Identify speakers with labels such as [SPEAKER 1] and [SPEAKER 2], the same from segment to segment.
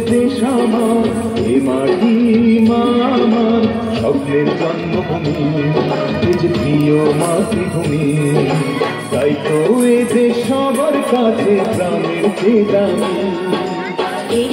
[SPEAKER 1] দেশ আমার এ মাটি স্বপ্নের জন্মভূমি প্রিয় মাতৃভূমি। তাই তো এ দেশ সবার কাছে প্রাণের
[SPEAKER 2] এ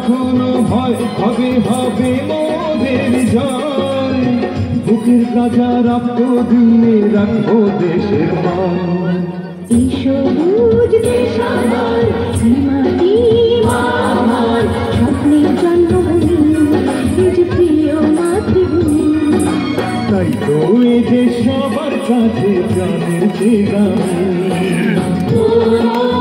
[SPEAKER 1] কখনো ভয় হবে হবে মোদের জয়। বুকের কাজা রক্ত দিয়ে রাখব দেশের মান।
[SPEAKER 2] এই সবুজ দেশ আমার এই মাটি আমার স্বপ্নের জন্মভূমি এই যে প্রিয় মাতৃভূমি।
[SPEAKER 1] তাই তো এ যে সবার কাছে প্রাণের চেগামি
[SPEAKER 2] ঝরে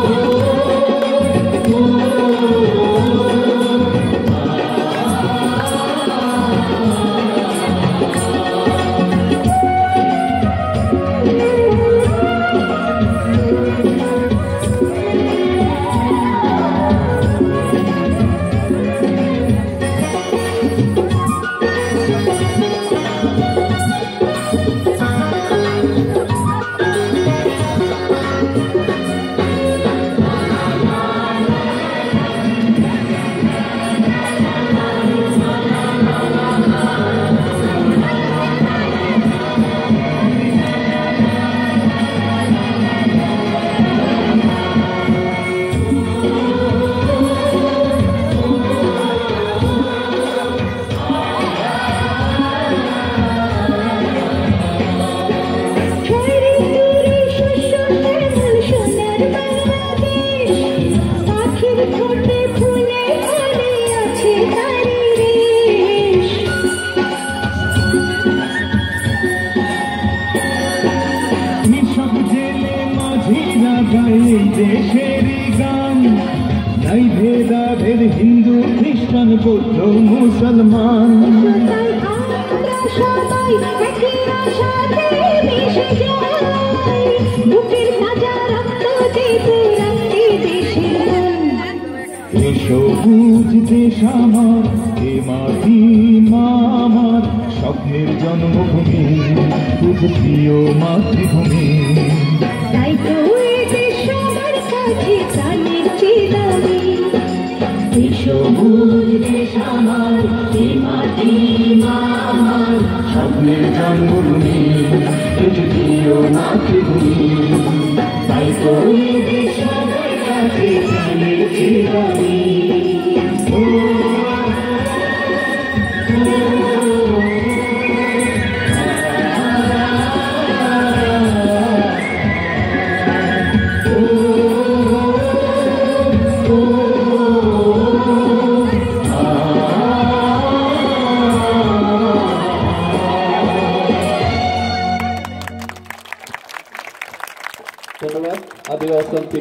[SPEAKER 1] দেশেরই গান নাই ভেদাভেদ হিন্দু, খ্রিস্টান, বৌদ্ধ, মুসলমান। সবুজ দেশ আমার এ মাটি মা আমার স্বপ্নের জন্মভূমি, খুব প্রিয় মাতৃভূমি।
[SPEAKER 2] তাই তো কাছে প্রাণের চেদামি এই সবুজ দেশ আমার এই মাটি মা আমার
[SPEAKER 1] স্বপ্নের জন্মভূমি খুব প্রিয় মাতৃভূমি তাই তো দেশ কাছে প্রাণের চেদামি
[SPEAKER 3] 对匹